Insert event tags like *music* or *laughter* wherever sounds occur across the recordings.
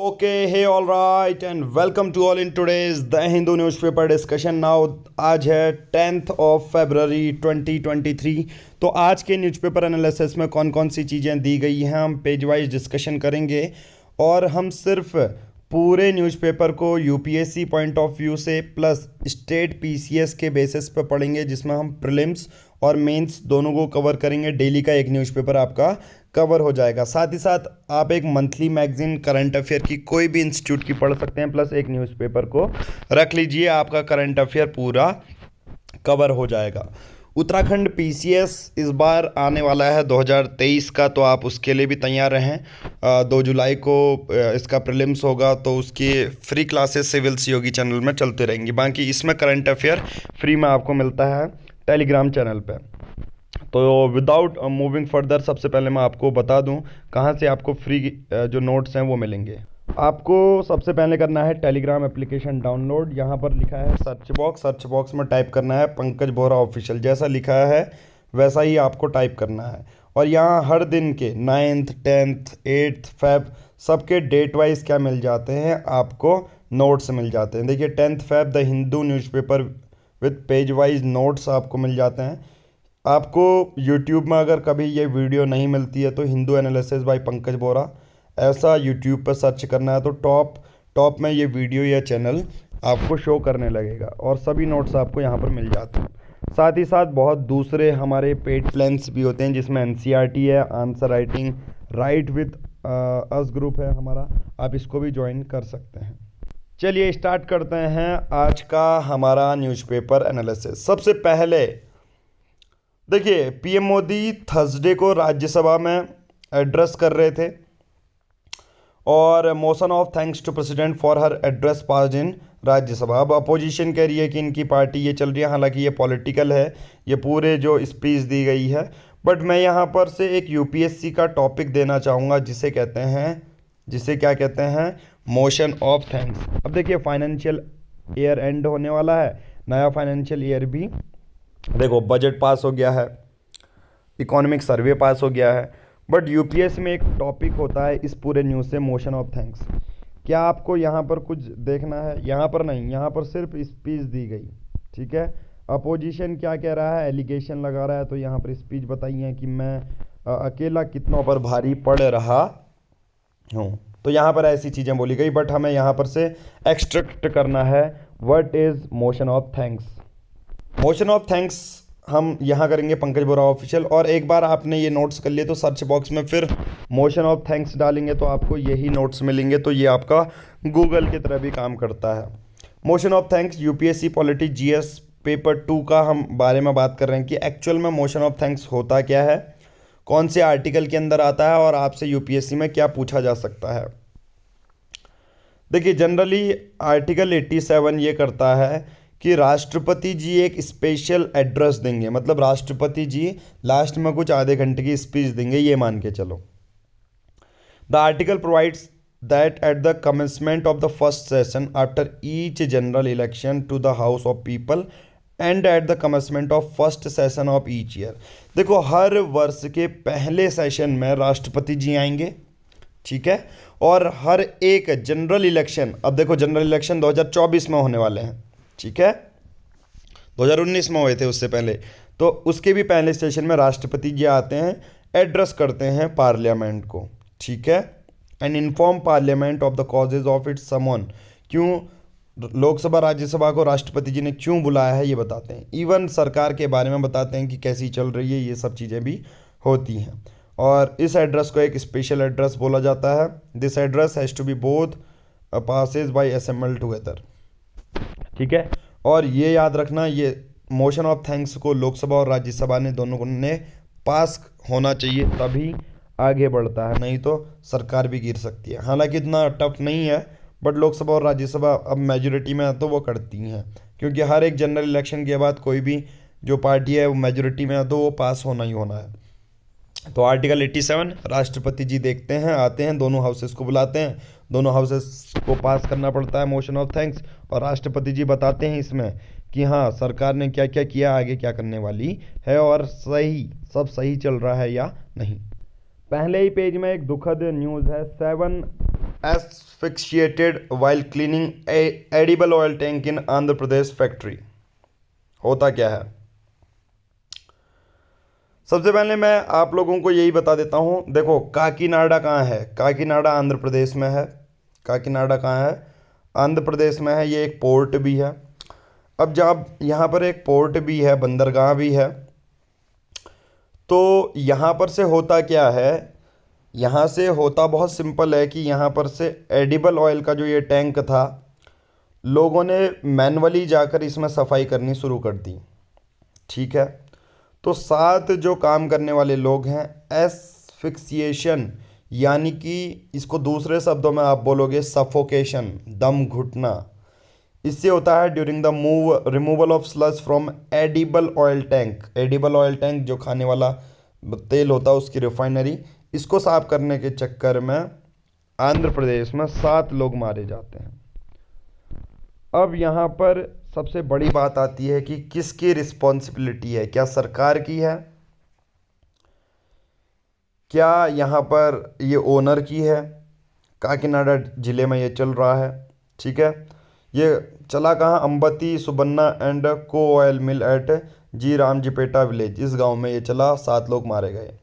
Okay, hey, all right, and welcome to all in today's The Hindu newspaper discussion. Now, आज है tenth of फरवरी 2023 तो आज के newspaper analysis में कौन कौन सी चीज़ें दी गई हैं हम पेज वाइज डिस्कशन करेंगे। और हम सिर्फ़ पूरे न्यूज़पेपर को यूपीएससी पॉइंट ऑफ़ व्यू से प्लस स्टेट पीसीएस के बेसिस पर पढ़ेंगे जिसमें हम प्रीलिम्स और मेंस दोनों को कवर करेंगे। डेली का एक न्यूज़पेपर आपका कवर हो जाएगा। साथ ही साथ आप एक मंथली मैगजीन करंट अफेयर की कोई भी इंस्टीट्यूट की पढ़ सकते हैं प्लस एक न्यूज़पेपर को रख लीजिए, आपका करंट अफेयर पूरा कवर हो जाएगा। उत्तराखंड पीसीएस इस बार आने वाला है 2023 का तो आप उसके लिए भी तैयार रहें। दो जुलाई को इसका प्रीलिम्स होगा तो उसकी फ्री क्लासेस सिविल सीओगी चैनल में चलते रहेंगी। बाकी इसमें करंट अफेयर फ्री में आपको मिलता है टेलीग्राम चैनल पे। तो विदाउट मूविंग फर्दर सबसे पहले मैं आपको बता दूँ, कहाँ से आपको फ्री जो नोट्स हैं वो मिलेंगे। आपको सबसे पहले करना है टेलीग्राम एप्लीकेशन डाउनलोड यहाँ पर लिखा है सर्च बॉक्स सर्च बॉक्स में टाइप करना है पंकज बोहरा ऑफिशियल जैसा लिखा है, वैसा ही आपको टाइप करना है। और यहाँ हर दिन के नाइन्थ टेंथ एट्थ फेब सबके डेट वाइज क्या मिल जाते हैं? आपको नोट्स मिल जाते हैं। देखिए tenth Feb the Hindu newspaper with page wise notes आपको मिल जाते हैं। आपको यूट्यूब में अगर कभी ये वीडियो नहीं मिलती है तो हिंदू एनालिसिस बाई पंकज बोरा। ऐसा यूट्यूब पर सर्च करना है तो टॉप टॉप में ये वीडियो या चैनल आपको शो करने लगेगा और सभी नोट्स आपको यहाँ पर मिल जाते हैं। साथ ही साथ बहुत दूसरे हमारे पेड प्लान्स भी होते हैं, जिसमें एन e है answer writing right with us group है हमारा। आप इसको भी ज्वाइन कर सकते हैं। चलिए स्टार्ट करते हैं आज का हमारा न्यूज़पेपर एनालिसिस सबसे पहले देखिए पीएम मोदी थर्सडे को राज्यसभा में एड्रेस कर रहे थे और motion of thanks to president for her address pass in Rajya Sabha. अब अपोजिशन कह रही है कि इनकी पार्टी ये चल रही है, हालाँकि ये पॉलिटिकल है, ये पूरे जो स्पीच दी गई है। बट मैं यहाँ पर से एक यूपीएससी का टॉपिक देना चाहूँगा, जिसे कहते हैं, जिसे क्या कहते हैं? मोशन ऑफ़ थैंक्स अब देखिए फाइनेंशियल ईयर एंड होने वाला है, नया फाइनेंशियल ईयर भी देखो बजट पास हो गया है इकोनॉमिक सर्वे पास हो गया है बट यूपीएससी में एक टॉपिक होता है इस पूरे न्यूज़ से मोशन ऑफ़ थैंक्स क्या आपको यहाँ पर कुछ देखना है? यहाँ पर नहीं यहाँ पर सिर्फ़ स्पीच दी गई ठीक है? अपोजिशन क्या कह रहा है? एलिगेशन लगा रहा है तो यहाँ पर स्पीच बताइए कि मैं आ, अकेला कितनों पर भारी पड़ रहा हूँ। तो यहाँ पर ऐसी चीज़ें बोली गई बट हमें यहाँ पर से एक्सट्रैक्ट करना है what is motion of thanks motion of thanks हम यहाँ करेंगे पंकज बोरा ऑफिशियल और एक बार आपने ये नोट्स कर लिए तो सर्च बॉक्स में फिर मोशन ऑफ़ थैंक्स डालेंगे तो आपको यही नोट्स मिलेंगे तो ये आपका गूगल की तरह भी काम करता है। Motion of thanks UPSC polity GS paper two का हम बारे में बात कर रहे हैं कि एक्चुअल में मोशन ऑफ़ थैंक्स होता क्या है, कौन से आर्टिकल के अंदर आता है और आपसे यूपीएससी में क्या पूछा जा सकता है। देखिए जनरली आर्टिकल 87 ये करता है कि राष्ट्रपति जी एक स्पेशल एड्रेस देंगे। मतलब राष्ट्रपति जी लास्ट में कुछ आधे घंटे की स्पीच देंगे, ये मान के चलो। The article provides that at the commencement of the first session after each general election to the house of people and at the commencement of first session of each year देखो, हर वर्ष के पहले सेशन में राष्ट्रपति जी आएँगे, ठीक है? और हर एक जनरल इलेक्शन अब देखो जनरल इलेक्शन 2024 में होने वाले हैं। ठीक है? 2019 में हुए थे उससे पहले। तो उसके भी पहले सेशन में राष्ट्रपति जी आते हैं एड्रेस करते हैं पार्लियामेंट को, ठीक है? And inform parliament of the causes of its summon क्यों? लोकसभा, राज्यसभा को राष्ट्रपति जी ने क्यों बुलाया है, ये बताते हैं। इवन सरकार के बारे में बताते हैं कि कैसी चल रही है, ये सब चीज़ें भी होती हैं। और इस एड्रेस को एक स्पेशल एड्रेस बोला जाता है। This address has to be both passes by assemble together ठीक है? और ये याद रखना, ये मोशन ऑफ़ थैंक्स को लोकसभा और राज्यसभा ने दोनों ने पास होना चाहिए, तभी आगे बढ़ता है, नहीं तो सरकार भी गिर सकती है। हालाँकि इतना टफ नहीं है बट लोकसभा और राज्यसभा अब मेजोरिटी में तो वो करती हैं। क्योंकि हर एक जनरल इलेक्शन के बाद कोई भी जो पार्टी है, वो मेजोरिटी में है तो वो पास होना ही होना है। तो आर्टिकल 87 राष्ट्रपति जी देखते हैं, आते हैं, दोनों हाउसेस को बुलाते हैं। दोनों हाउसेस को पास करना पड़ता है, मोशन ऑफ़ थैंक्स। और राष्ट्रपति जी बताते हैं इसमें कि हाँ सरकार ने क्या क्या किया आगे क्या करने वाली है और सही, सब सही चल रहा है या नहीं। पहले ही पेज में एक दुखद न्यूज़ है, seven asphyxiated while cleaning edible oil tank in Andhra Pradesh factory. होता क्या है? सबसे पहले मैं आप लोगों को यही बता देता हूँ, देखो, काकीनाडा कहाँ है? काकीनाडा आंध्र प्रदेश में है। काकीनाडा कहाँ है? आंध्र प्रदेश में है, ये एक पोर्ट भी है। अब जब यहाँ पर एक पोर्ट भी है, बंदरगाह भी है तो यहाँ पर से होता क्या है? यहाँ से होता बहुत सिंपल है कि यहाँ पर से एडिबल ऑयल का जो ये टैंक था, लोगों ने मैनुअली जाकर इसमें सफ़ाई करनी शुरू कर दी। ठीक है? तो सात जो काम करने वाले लोग हैं एसफिक्सिएशन यानी कि इसको दूसरे शब्दों में आप बोलोगे सफोकेशन दम घुटना। इससे होता है during the move removal of sludge from edible oil tank edible oil tank जो खाने वाला तेल होता है उसकी रिफाइनरी इसको साफ़ करने के चक्कर में आंध्र प्रदेश में सात लोग मारे जाते हैं। अब यहाँ पर सबसे बड़ी बात आती है कि किसकी रिस्पॉन्सिबिलिटी है? क्या सरकार की है? क्या यहाँ पर ये ओनर की है? काकीनाडा ज़िले में ये चल रहा है, ठीक है? ये चला कहाँ? Ambati Subbanna and co oil mill at G Ram Ramjipeta village इस गाँव में ये चला, सात लोग मारे गए।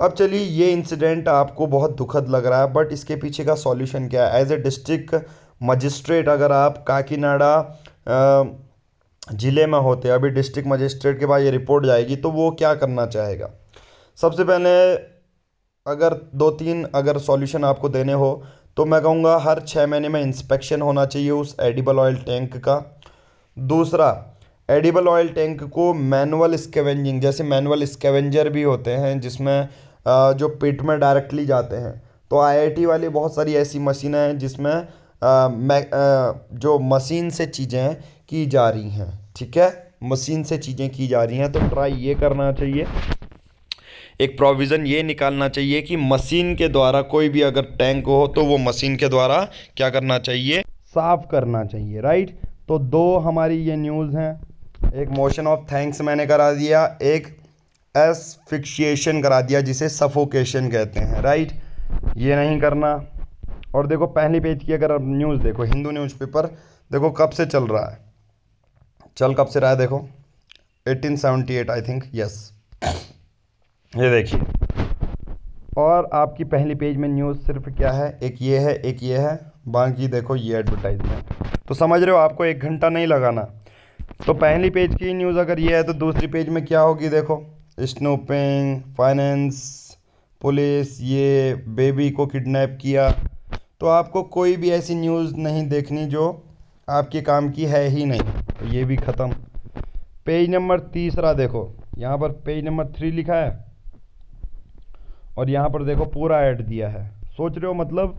अब चलिए, ये इंसिडेंट आपको बहुत दुखद लग रहा है बट इसके पीछे का सॉल्यूशन क्या है? एज ए डिस्ट्रिक्ट मजिस्ट्रेट अगर आप काकीनाडा ज़िले में होते अभी डिस्ट्रिक्ट मजिस्ट्रेट के बाद ये रिपोर्ट जाएगी तो वो क्या करना चाहेगा? सबसे पहले अगर दो तीन अगर सॉल्यूशन आपको देने हो तो मैं कहूँगा हर छः महीने में इंस्पेक्शन होना चाहिए उस एडिबल ऑयल टैंक का। दूसरा एडिबल ऑयल टैंक को मैनुअल स्केवेंजिंग जैसे मैनुअल स्केवेंजर भी होते हैं, जिसमें जो पिट में डायरेक्टली जाते हैं। तो आईआईटी वाली बहुत सारी ऐसी मशीनें हैं जिसमें जो मशीन से चीज़ें की जा रही हैं, ठीक है? मशीन से चीज़ें की जा रही हैं तो ट्राई ये करना चाहिए। एक प्रोविज़न ये निकालना चाहिए कि मशीन के द्वारा कोई भी अगर टैंक हो तो वो मशीन के द्वारा क्या करना चाहिए? साफ़ करना चाहिए राइट तो दो हमारी ये न्यूज़ हैं। एक मोशन ऑफ़ थैंक्स मैंने करा दिया, एक एसफिक्शिएशन करा दिया, जिसे सफोकेशन कहते हैं राइट ये नहीं करना। और देखो पहली पेज की अगर न्यूज़ देखो हिंदू न्यूज़पेपर देखो कब से चल रहा है। चल कब से रहा है देखो? 1878 आई थिंक यस ये देखिए। और आपकी पहली पेज में न्यूज़ सिर्फ़ क्या है? एक ये है, एक ये है, बाकी देखो ये एडवर्टाइजमेंट तो समझ रहे हो, आपको एक घंटा नहीं लगाना। तो पहली पेज की न्यूज़ अगर ये है तो दूसरी पेज में क्या होगी देखो? स्नोपिंग फाइनेंस पुलिस ये बेबी को किडनैप किया। तो आपको कोई भी ऐसी न्यूज़ नहीं देखनी जो आपके काम की है ही नहीं। तो ये भी ख़त्म। पेज नंबर तीसरा देखो। यहाँ पर पेज नंबर थ्री लिखा है। और यहाँ पर देखो पूरा ऐड दिया है। सोच रहे हो मतलब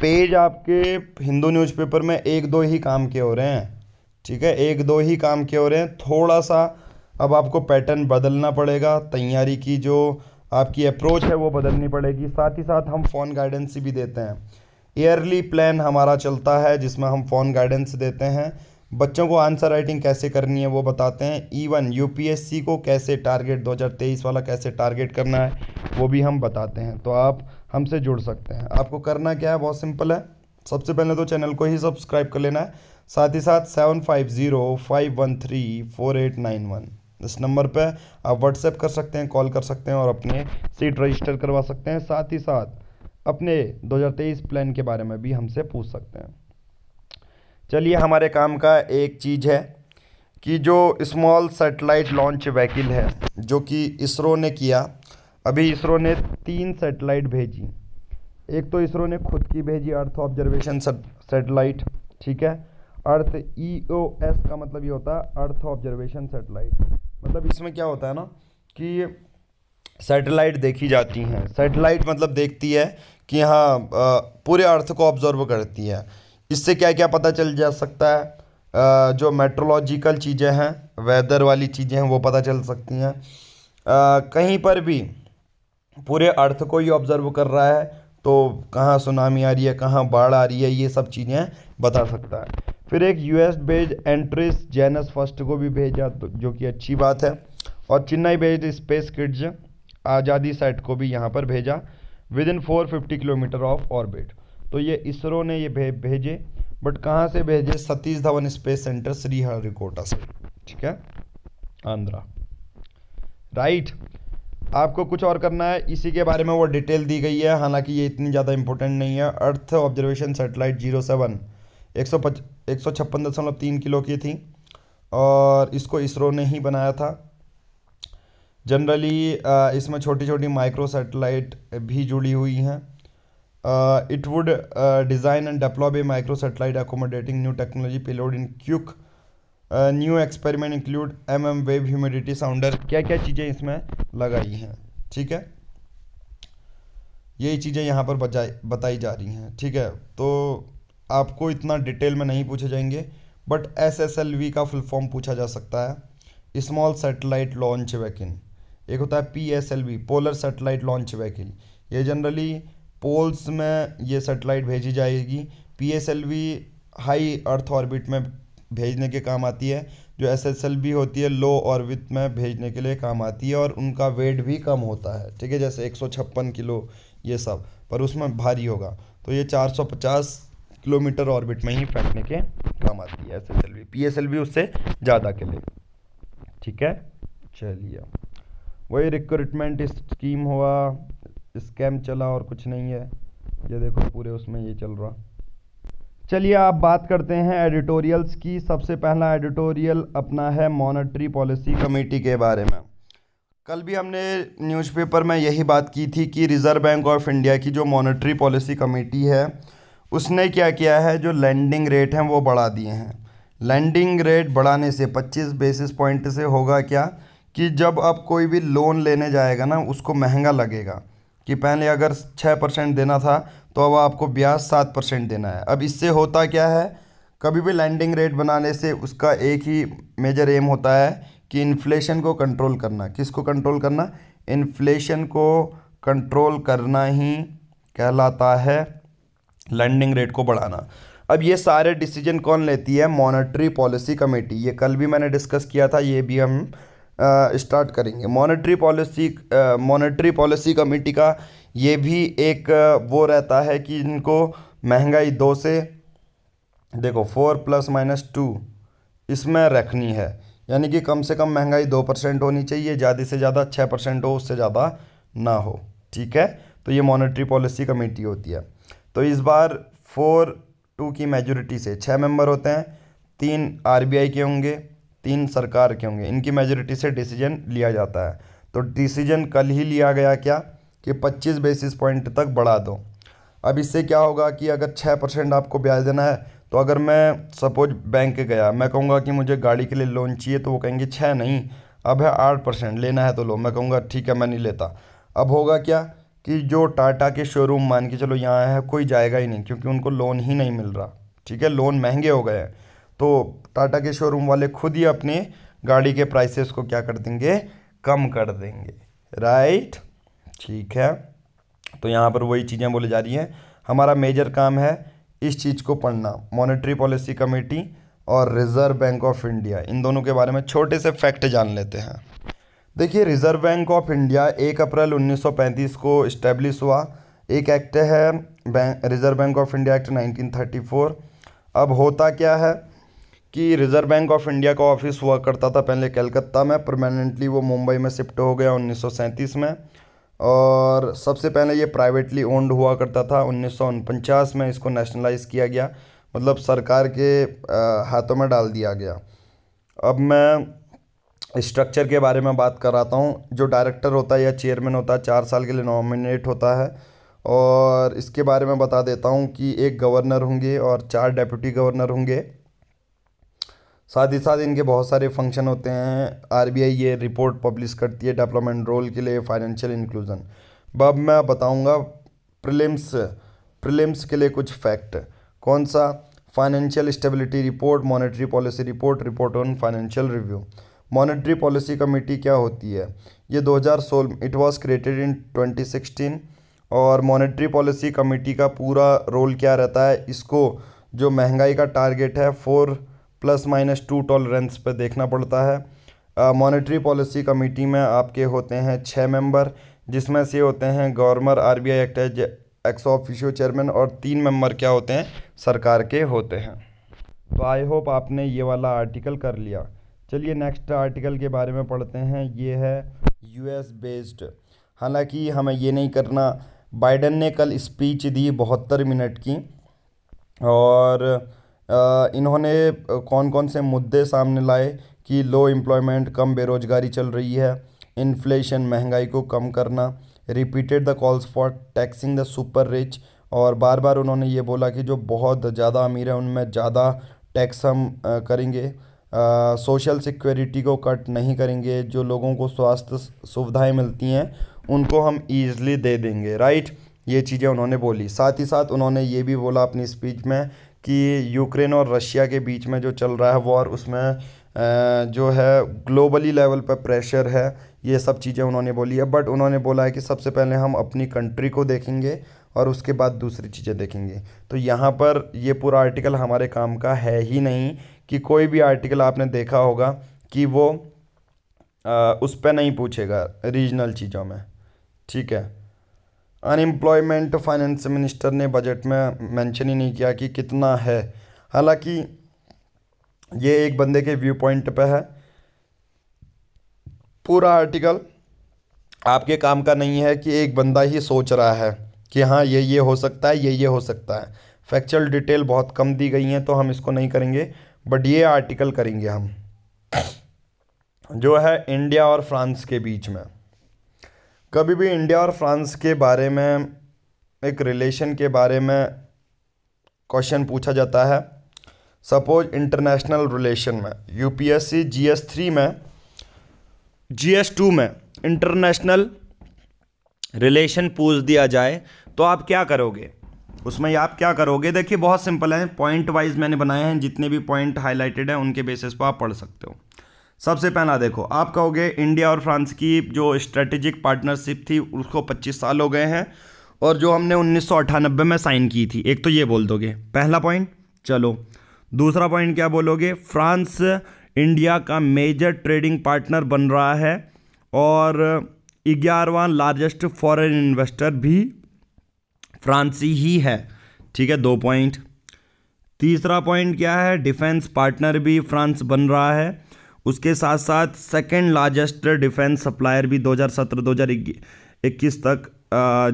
पेज आपके हिंदू न्यूज़पेपर में एक दो ही काम के हो रहे हैं। ठीक है? एक दो ही काम के हो रहे हैं। थोड़ा सा अब आपको पैटर्न बदलना पड़ेगा। तैयारी की जो आपकी अप्रोच है वो बदलनी पड़ेगी। साथ ही साथ हम फ़ोन गाइडेंस भी देते हैं। ईयरली प्लान हमारा चलता है, जिसमें हम फ़ोन गाइडेंस देते हैं। बच्चों को आंसर राइटिंग कैसे करनी है, वो बताते हैं। इवन यूपीएससी को कैसे टारगेट 2023 वाला कैसे टारगेट करना है, वो भी हम बताते हैं। तो आप हमसे जुड़ सकते हैं। आपको करना क्या है, बहुत सिंपल है। सबसे पहले तो चैनल को ही सब्सक्राइब कर लेना है। साथ ही साथ seven five zero five one three four eight nine one इस नंबर पर आप व्हाट्सएप कर सकते हैं कॉल कर सकते हैं और अपने सीट रजिस्टर करवा सकते हैं। साथ ही साथ अपने 2023 प्लान के बारे में भी हमसे पूछ सकते हैं। चलिए, हमारे काम का एक चीज़ है कि जो स्मॉल सेटेलाइट लॉन्च वहीकिल है, जो कि इसरो ने किया, अभी इसरो ने तीन सेटेलाइट भेजी। एक तो इसरो ने खुद की भेजी अर्थ ऑब्जर्वेशन सेटेलाइट ठीक है? अर्थ ई ओ एस का मतलब ये होता है अर्थ ऑब्जर्वेशन सेटेलाइट मतलब इसमें क्या होता है ना कि सेटेलाइट देखी जाती हैं। सेटेलाइट मतलब देखती है कि हाँ पूरे अर्थ को ऑब्ज़र्व करती है। इससे क्या क्या पता चल जा सकता है? जो मेट्रोलॉजिकल चीज़ें हैं वेदर वाली चीज़ें हैं, वो पता चल सकती हैं। कहीं पर भी पूरे अर्थ को ही ऑब्ज़र्व कर रहा है तो कहाँ सुनामी आ रही है, कहाँ बाढ़ आ रही है, ये सब चीज़ें बता सकता है। फिर एक US based Antaris Janus first को भी भेजा, जो कि अच्छी बात है। और Chennai based space kids Azadi sat को भी यहाँ पर भेजा with in four fifty kilometre of orbit तो ये इसरो ने ये भे, भेजे बट कहाँ से भेजे? सतीश धवन स्पेस सेंटर श्रीहरिकोटा से। ठीक है? आंध्रा। राइट आपको कुछ और करना है? इसी के बारे में वो डिटेल दी गई है हालाँकि ये इतनी ज़्यादा इंपॉर्टेंट नहीं है। Earth observation satellite zero seven एक सौ पच एक सौ छप्पन दशमलव तीन किलो की थी और इसको इसरो ने ही बनाया था। जनरली इसमें छोटी छोटी माइक्रो सेटेलाइट भी जुड़ी हुई हैं। It would design and develop a micro satellite accommodating new technology payload in quick new experiment include M M wave humidity sounder क्या क्या चीज़ें इसमें लगाई हैं? ठीक है? यही चीज़ें यहाँ पर बजाई, बताई जा रही हैं। ठीक है? तो आपको इतना डिटेल में नहीं पूछे जाएँगे but S S L V का फुल फॉर्म पूछा जा सकता है। स्मॉल सेटेलाइट लॉन्च वैकिल एक होता है P S L V polar satellite launch vehicle ये जनरली पोल्स में ये सेटेलाइट भेजी जाएगी. P S L V high earth orbit में भेजने के काम आती है. जो एस एस एल भी होती है लो ऑर्बिट में भेजने के लिए काम आती है और उनका वेट भी कम होता है. ठीक है, जैसे एक सौ छप्पन किलो ये सब, पर उसमें भारी होगा. तो ये चार सौ पचास किलोमीटर ऑर्बिट में ही फेंकने के काम आती है एस एस एल भी पी एस एल भी उससे ज़्यादा के लिए. ठीक है? चलिए वही रिक्रूटमेंट स्कीम हुआ स्कैम चला और कुछ नहीं है। ये देखो पूरे उसमें ये चल रहा। चलिए आप बात करते हैं एडिटोरियल्स की। सबसे पहला एडिटोरियल अपना है मॉनेटरी पॉलिसी कमेटी के बारे में। कल भी हमने न्यूज़पेपर में यही बात की थी कि रिज़र्व बैंक ऑफ़ इंडिया की जो मॉनेटरी पॉलिसी कमेटी है, उसने क्या किया है? जो लैंडिंग रेट हैं वो बढ़ा दिए हैं। लैंडिंग रेट बढ़ाने से 25 बेसिस पॉइंट से होगा क्या? कि जब आप कोई भी लोन लेने जाएगा ना, उसको महँगा लगेगा। कि पहले अगर छः परसेंट देना था तो अब आपको ब्याज सात परसेंट देना है। अब इससे होता क्या है, कभी भी लैंडिंग रेट बनाने से उसका एक ही मेजर एम होता है कि इन्फ्लेशन को कंट्रोल करना। किसको कंट्रोल करना? इन्फ्लेशन को कंट्रोल करना ही कहलाता है लैंडिंग रेट को बढ़ाना। अब ये सारे डिसीज़न कौन लेती है? मॉनेटरी पॉलिसी कमेटी ये कल भी मैंने डिस्कस किया था, ये भी हम स्टार्ट करेंगे। Monetary policy monetary policy committee का ये भी एक वो रहता है कि इनको महँगाई दो से, देखो फोर प्लस माइनस टू इसमें रखनी है। यानी कि कम से कम महँगाई दो परसेंट होनी चाहिए, ज़्यादा से ज़्यादा छः परसेंट हो, उससे ज़्यादा ना हो। ठीक है? तो ये मॉनेटरी पॉलिसी कमेटी होती है। तो इस बार फोर टू की मेजोरिटी से छः मेंबर होते हैं, तीन आरबीआई के होंगे तीन सरकार के होंगे, इनकी मेजोरिटी से डिसीज़न लिया जाता है। तो डिसीज़न कल ही लिया गया क्या? कि 25 बेसिस पॉइंट तक बढ़ा दो। अब इससे क्या होगा कि अगर छः परसेंट आपको ब्याज देना है तो अगर मैं सपोज़ बैंक गया, मैं कहूँगा कि मुझे गाड़ी के लिए लोन चाहिए तो वो कहेंगे छः नहीं, अब है आठ परसेंट लेना है तो लो। मैं कहूँगा ठीक है, मैं नहीं लेता। अब होगा क्या कि जो टाटा के शोरूम मान के चलो यहाँ है, कोई जाएगा ही नहीं, क्योंकि उनको लोन ही नहीं मिल रहा। ठीक है लोन महँगे हो गए हैं। तो टाटा के शोरूम वाले खुद ही अपने गाड़ी के प्राइसेस को क्या कर देंगे? कम कर देंगे। राइट ठीक है। तो यहाँ पर वही चीज़ें बोली जा रही हैं। हमारा मेजर काम है इस चीज़ को पढ़ना। मॉनेटरी पॉलिसी कमेटी और रिज़र्व बैंक ऑफ़ इंडिया इन दोनों के बारे में छोटे से फैक्ट जान लेते हैं। देखिए रिज़र्व बैंक ऑफ़ इंडिया एक अप्रैल 1935 को इस्टेब्लिश हुआ। एक एक्ट है bank reserve bank of India act 1934 अब होता क्या है? कि रिज़र्व बैंक ऑफ़ इंडिया का ऑफ़िस हुआ करता था पहले कलकत्ता में परमानेंटली वो मुंबई में शिफ्ट हो गया उन्नीस सौ सैंतीस में। और सबसे पहले ये प्राइवेटली ओन्ड हुआ करता था उन्नीस में, इसको नेशनलाइज किया गया। मतलब सरकार के हाथों में डाल दिया गया। अब मैं स्ट्रक्चर के बारे में बात कराता हूँ। जो डायरेक्टर होता है या चेयरमैन होता है, चार साल के लिए नॉमिनेट होता है। और इसके बारे में बता देता हूँ कि एक गवर्नर होंगे और चार डेप्यूटी गवर्नर होंगे। साथ ही साथ इनके बहुत सारे फ़ंक्शन होते हैं। आरबीआई ये रिपोर्ट पब्लिश करती है डेवलपमेंट रोल के लिए फाइनेंशियल इंक्लूजन अब मैं बताऊँगा प्रिलिम्स प्रिलिम्स के लिए कुछ फैक्ट कौन सा? Financial stability report monetary policy report report on financial review monetary policy committee क्या होती है? ये 2016 इट वाज क्रिएटेड इन 2016 और मॉनेटरी पॉलिसी कमेटी का पूरा रोल क्या रहता है? इसको जो महँगाई का टारगेट है four plus minus two tolerance पर देखना पड़ता है। मॉनेटरी पॉलिसी कमेटी में आपके होते हैं छः मेंबर जिसमें से होते हैं governor RBI act ex officio chairman और तीन मेंबर क्या होते हैं? सरकार के होते हैं। तो आई होप आपने ये वाला आर्टिकल कर लिया। चलिए नेक्स्ट आर्टिकल के बारे में पढ़ते हैं। ये है यूएस बेस्ड हालाँकि हमें ये नहीं करना। बाइडन ने कल स्पीच दी बहत्तर मिनट की। और इन्होंने कौन कौन से मुद्दे सामने लाए कि लो एम्प्लॉयमेंट कम बेरोज़गारी चल रही है इन्फ्लेशन महँगाई को कम करना repeated the calls for taxing the super rich और बार बार उन्होंने ये बोला कि जो बहुत ज़्यादा अमीर है उनमें ज़्यादा टैक्स हम करेंगे। सोशल uh, सिक्योरिटी को कट नहीं करेंगे जो लोगों को स्वास्थ्य सुविधाएँ मिलती हैं उनको हम ईजली दे देंगे राइट ये चीज़ें उन्होंने बोली। साथ ही साथ उन्होंने ये भी बोला अपनी स्पीच में कि यूक्रेन और रशिया के बीच में जो चल रहा है वॉर उसमें जो है ग्लोबली लेवल पर प्रेशर है ये सब चीज़ें उन्होंने बोली है। बट उन्होंने बोला है कि सबसे पहले हम अपनी कंट्री को देखेंगे और उसके बाद दूसरी चीज़ें देखेंगे। तो यहाँ पर ये पूरा आर्टिकल हमारे काम का है ही नहीं कि कोई भी आर्टिकल आपने देखा होगा कि वो आ, उस पर नहीं पूछेगा रीजनल चीज़ों में। ठीक है? अनएम्प्लॉयमेंट फाइनेंस मिनिस्टर ने बजट में मेंशन ही नहीं किया कि कितना है। हालाँकि ये एक बंदे के व्यू पॉइंट पे है। पूरा आर्टिकल आपके काम का नहीं है कि एक बंदा ही सोच रहा है कि हाँ ये ये हो सकता है, ये ये हो सकता है। फैक्चुअल डिटेल बहुत कम दी गई हैं तो हम इसको नहीं करेंगे बट ये आर्टिकल करेंगे हम। जो है इंडिया और फ्रांस के बीच में। कभी भी इंडिया और फ्रांस के बारे में, एक रिलेशन के बारे में क्वेश्चन पूछा जाता है। सपोज़ इंटरनेशनल रिलेशन में यूपीएससी जीएस थ्री में जीएस टू में इंटरनेशनल रिलेशन पूछ दिया जाए तो आप क्या करोगे? उसमें आप क्या करोगे? देखिए, बहुत सिंपल है। पॉइंट वाइज मैंने बनाए हैं, जितने भी पॉइंट हाईलाइटेड हैं, उनके बेसिस पर आप पढ़ सकते हो। सबसे पहला देखो, आप कहोगे इंडिया और फ्रांस की जो स्ट्रेटेजिक पार्टनरशिप थी, उसको 25 साल हो गए हैं और जो हमने उन्नीस सौ अट्ठानबे में साइन की थी। एक तो ये बोल दोगे। पहला पॉइंट चलो। दूसरा पॉइंट क्या बोलोगे? फ्रांस इंडिया का मेजर ट्रेडिंग पार्टनर बन रहा है और ग्यारहवा लार्जेस्ट फॉरेन इन्वेस्टर भी फ्रांसी ही है। ठीक है, दो पॉइंट तीसरा पॉइंट क्या है? डिफेंस पार्टनर भी फ्रांस बन रहा है। उसके साथ साथ सेकेंड लार्जेस्ट डिफेंस सप्लायर भी 2017-2021 तक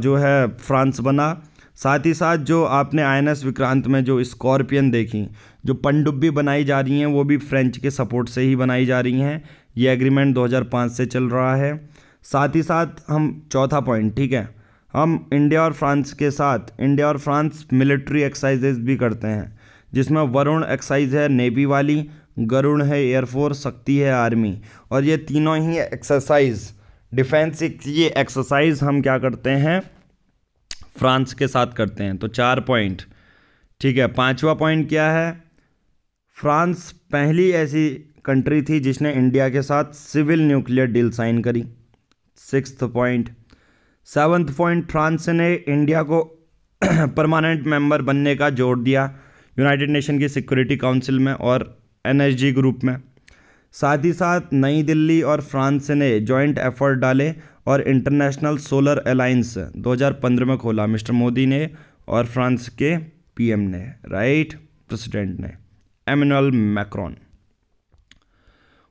जो है फ्रांस बना। साथ ही साथ जो आपने आईएनएस विक्रांत में जो स्कॉर्पियन देखी, जो पनडुब्बी बनाई जा रही हैं, वो भी फ्रेंच के सपोर्ट से ही बनाई जा रही हैं। ये एग्रीमेंट 2005 से चल रहा है। साथ ही साथ हम, चौथा पॉइंट ठीक है? हम इंडिया और फ्रांस के साथ इंडिया और फ्रांस मिलिट्री एक्सरसाइजेज भी करते हैं, जिसमें वरुण एक्सरसाइज है नेवी वाली गरुण है एयरफोर्स शक्ति है आर्मी और ये तीनों ही एक्सरसाइज डिफेंस ये एक्सरसाइज हम क्या करते हैं? फ्रांस के साथ करते हैं। तो चार पॉइंट ठीक है? पांचवा पॉइंट क्या है? फ्रांस पहली ऐसी कंट्री थी जिसने इंडिया के साथ सिविल न्यूक्लियर डील साइन करी। Six point seventh point France ने इंडिया को *clears throat* परमानेंट मेंबर बनने का ज़ोर दिया। यूनाइटेड नेशन की सिक्योरिटी काउंसिल में और एनएसजी ग्रुप में। साथ ही साथ नई दिल्ली और फ्रांस ने जॉइंट एफर्ट डाले और इंटरनेशनल सोलर अलायंस 2015 में खोला। मिस्टर मोदी ने और फ्रांस के पीएम ने राइट प्रेसिडेंट ने एमनुअल मैक्रॉन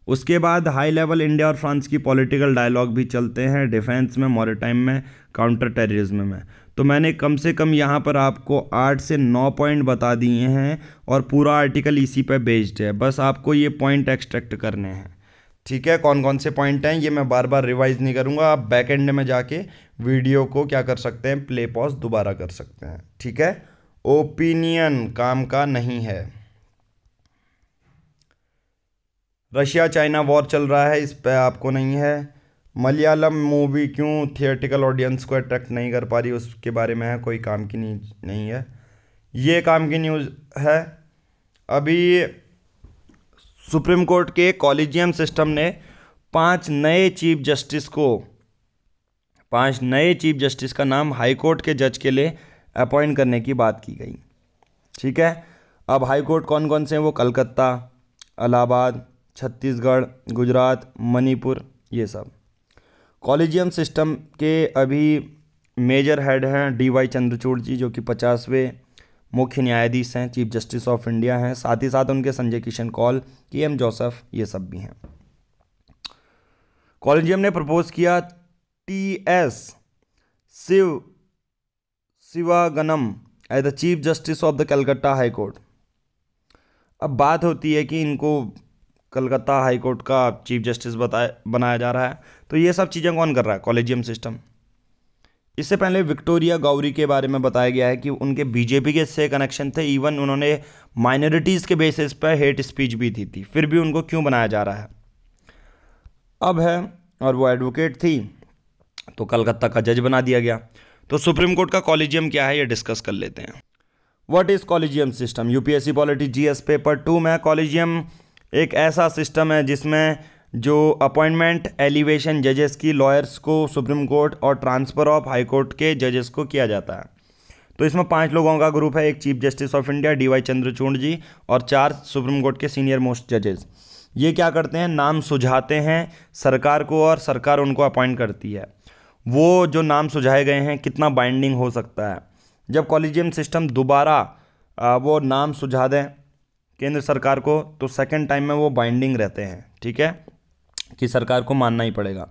उसके बाद हाई लेवल इंडिया और फ्रांस की पॉलिटिकल डायलॉग भी चलते हैं। डिफेंस में मॉरिटाइम में काउंटर टेररिज्म में। तो मैंने कम से कम यहाँ पर आपको आठ से नौ पॉइंट बता दिए हैं और पूरा आर्टिकल इसी पर बेस्ड है। बस आपको ये पॉइंट एक्सट्रैक्ट करने हैं। ठीक है? कौन कौन से पॉइंट हैं? ये मैं बार बार रिवाइज नहीं करूँगा। आप बैक एंड में जाके वीडियो को क्या कर सकते हैं? प्ले पॉज दोबारा कर सकते हैं। ठीक है? ओपिनियन काम का नहीं है। रशिया चाइना वॉर चल रहा है। इस पर आपको नहीं है। मलयालम मूवी क्यों थिएटिकल ऑडियंस को अट्रैक्ट नहीं कर पा रही, उसके बारे में है, कोई काम की नहीं नहीं है। ये काम की न्यूज़ है। अभी सुप्रीम कोर्ट के कॉलेजियम सिस्टम ने पाँच नए चीफ जस्टिस को, पाँच नए चीफ जस्टिस का नाम हाई कोर्ट के जज के लिए अपॉइंट करने की बात की गई। ठीक है? अब हाई कोर्ट कौन कौन से हैं? वो कलकत्ता, इलाहाबाद, छत्तीसगढ़, गुजरात, मणिपुर, ये सब। कॉलेजियम सिस्टम के अभी मेजर हेड हैं डी वाई चंद्रचूड़ जी, जो कि पचासवें मुख्य न्यायाधीश हैं, चीफ जस्टिस ऑफ़ इंडिया हैं। साथ ही साथ उनके संजय किशन कौल, के एम जोसफ, ये सब भी हैं। कॉलेजियम ने प्रपोज किया T S Shiv Sivagnanam as the chief justice of the Calcutta high court. अब बात होती है कि इनको कलकत्ता हाई कोर्ट का चीफ जस्टिस बताया, बनाया जा रहा है। तो ये सब चीज़ें कौन कर रहा है? Collegium system. इससे पहले विक्टोरिया गौरी के बारे में बताया गया है कि उनके बीजेपी के से कनेक्शन थे। इवन उन्होंने माइनॉरिटीज़ के बेसिस पर हेट स्पीच भी दी थी। फिर भी उनको क्यों बनाया जा रहा है? अब है, और वो एडवोकेट थी तो कलकत्ता का जज बना दिया गया। तो सुप्रीम कोर्ट का कॉलेजियम क्या है, ये डिस्कस कर लेते हैं। What is collegium system? UPSC polity GS paper two में कॉलेजियम एक ऐसा सिस्टम है जिसमें जो अपॉइंटमेंट, एलिवेशन जजेस की, लॉयर्स को सुप्रीम कोर्ट और ट्रांसफ़र ऑफ़ हाई कोर्ट के जजेस को किया जाता है। तो इसमें पाँच लोगों का ग्रुप है, एक chief justice of India, D Y Chandrachud ji और चार सुप्रीम कोर्ट के सीनियर मोस्ट जजेस। ये क्या करते हैं? नाम सुझाते हैं सरकार को और सरकार उनको अपॉइंट करती है। वो जो नाम सुझाए गए हैं, कितना बाइंडिंग हो सकता है? जब कॉलेजियम सिस्टम दोबारा वो नाम सुझा दें केंद्र सरकार को तो सेकंड टाइम में वो बाइंडिंग रहते हैं, ठीक है? कि सरकार को मानना ही पड़ेगा।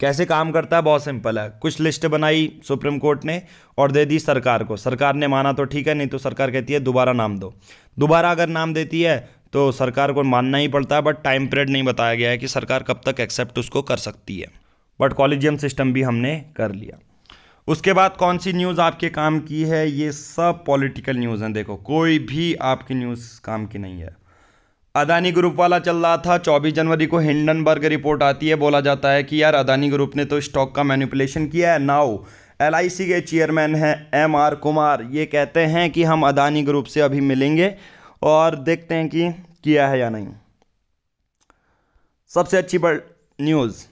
कैसे काम करता है? बहुत सिंपल है। कुछ लिस्ट बनाई सुप्रीम कोर्ट ने और दे दी सरकार को। सरकार ने माना तो ठीक है, नहीं तो सरकार कहती है, दोबारा नाम दो। दोबारा अगर नाम देती है तो सरकार को मानना ही पड़ता है बट टाइम पीरियड नहीं बताया गया है कि सरकार कब तक एक्सेप्ट उसको कर सकती है। बट कॉलेजियम सिस्टम भी हमने कर लिया। उसके बाद कौन सी न्यूज़ आपके काम की है? ये सब पॉलिटिकल न्यूज़ हैं, देखो, कोई भी आपकी न्यूज़ काम की नहीं है। अदानी ग्रुप वाला चल रहा था 24 जनवरी को हिंडनबर्ग रिपोर्ट आती है, बोला जाता है कि यार अदानी ग्रुप ने तो स्टॉक का मैनिपुलेशन किया है नाउ LIC के चेयरमैन हैं एम आर कुमार, ये कहते हैं कि हम अदानी ग्रुप से अभी मिलेंगे और देखते हैं कि किया है या नहीं। सबसे अच्छी न्यूज़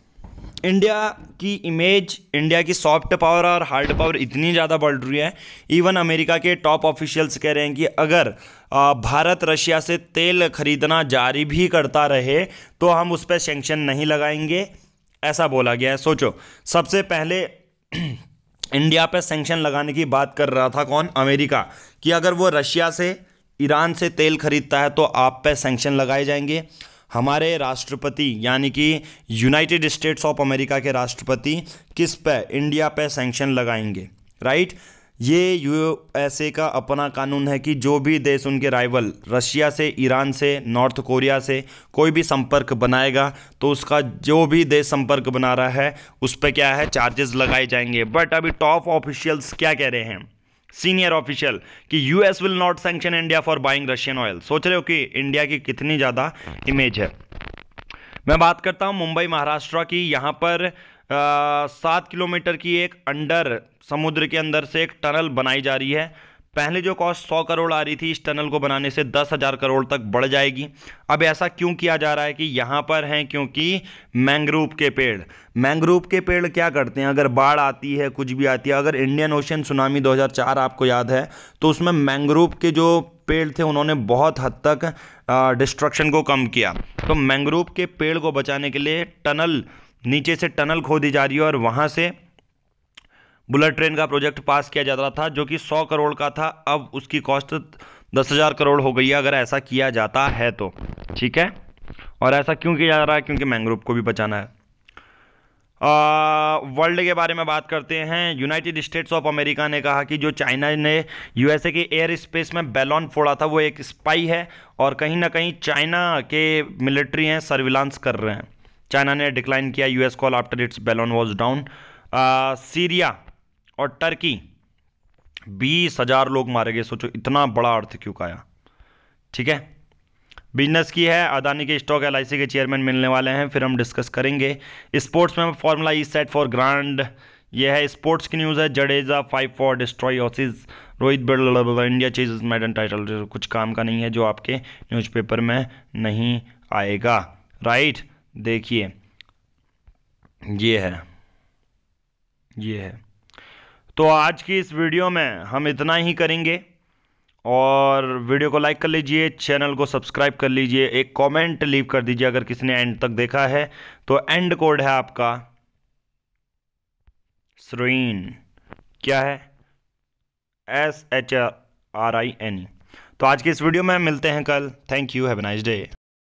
इंडिया की इमेज इंडिया की सॉफ्ट पावर और हार्ड पावर इतनी ज़्यादा बढ़ रही है। इवन अमेरिका के टॉप ऑफिशियल्स कह रहे हैं कि अगर भारत रशिया से तेल खरीदना जारी भी करता रहे तो हम उस पर सेंक्शन नहीं लगाएँगे। ऐसा बोला गया है। सोचो, सबसे पहले इंडिया पर सेंक्शन लगाने की बात कर रहा था कौन? अमेरिका कि अगर वो रशिया से ईरान से तेल खरीदता है तो आप पे सेंक्शन लगाए जाएँगे। हमारे राष्ट्रपति, यानी कि यूनाइटेड स्टेट्स ऑफ़ अमेरिका के राष्ट्रपति, किस पे? इंडिया पे सेंक्शन लगाएँगे राइट ये यूएसए का अपना कानून है कि जो भी देश उनके राइवल रशिया से ईरान से नॉर्थ कोरिया से कोई भी संपर्क बनाएगा तो उसका जो भी देश संपर्क बना रहा है, उस पर क्या है? चार्जेस लगाए जाएँगे। बट अभी टॉप ऑफिशियल्स क्या कह रहे हैं? सीनियर ऑफिशियल कि US will not sanction India for buying Russian oil सोच रहे हो कि इंडिया की कितनी ज़्यादा इमेज है। मैं बात करता हूँ मुंबई, महाराष्ट्र की। यहाँ पर सात किलोमीटर की एक अंडर, समुद्र के अंदर से एक टनल बनाई जा रही है। पहले जो कॉस्ट सौ करोड़ आ रही थी, इस टनल को बनाने से दस हज़ार करोड़ तक बढ़ जाएगी। अब ऐसा क्यों किया जा रहा है कि यहाँ पर हैं? क्योंकि मैंग्रोव के पेड़। मैंग्रोव के पेड़ क्या करते हैं? अगर बाढ़ आती है, कुछ भी आती है, अगर इंडियन ओशन सुनामी 2004 आपको याद है तो उसमें मैंग्रोव के जो पेड़ थे, उन्होंने बहुत हद तक डिस्ट्रक्शन को कम किया। तो मैंग्रोव के पेड़ को बचाने के लिए टनल नीचे से टनल खोदी जा रही है और वहाँ से बुलेट ट्रेन का प्रोजेक्ट पास किया जा रहा था, जो कि सौ करोड़ का था। अब उसकी कॉस्ट दस हज़ार करोड़ हो गई है, अगर ऐसा किया जाता है तो। ठीक है? और ऐसा क्यों किया जा रहा है? क्योंकि मैंग्रोव को भी बचाना है। वर्ल्ड के बारे में बात करते हैं। यूनाइटेड स्टेट्स ऑफ़ अमेरिका ने कहा कि जो चाइना ने यूएसए के एयर स्पेस में बैलॉन फोड़ा था, वो एक स्पाई है और कहीं ना कहीं चाइना के मिलिट्री हैं, सर्विलांस कर रहे हैं। चाइना ने डिक्लाइन किया US call after its balloon was down. Syria और टर्की, बीस हज़ार लोग मारे गए। सोचो, इतना बड़ा अर्थ क्यों काया? ठीक है? बिज़नेस की है, अदानी के स्टॉक एलआईसी के चेयरमैन मिलने वाले हैं, फिर हम डिस्कस करेंगे। स्पोर्ट्स में formula E set for grand यह है स्पोर्ट्स की न्यूज़ है Jadeja five for destroy Aussies Rohit bid India chase maiden title कुछ काम का नहीं है, जो आपके न्यूज़पेपर में नहीं आएगा। राइट देखिए, ये है ये है। तो आज की इस वीडियो में हम इतना ही करेंगे। और वीडियो को लाइक कर लीजिए, चैनल को सब्सक्राइब कर लीजिए, एक कमेंट लीव कर दीजिए अगर किसी ने एंड तक देखा है। तो एंड कोड है आपका श्रीन क्या है? S H R I N तो आज के इस वीडियो में मिलते हैं कल। Thank you have nice day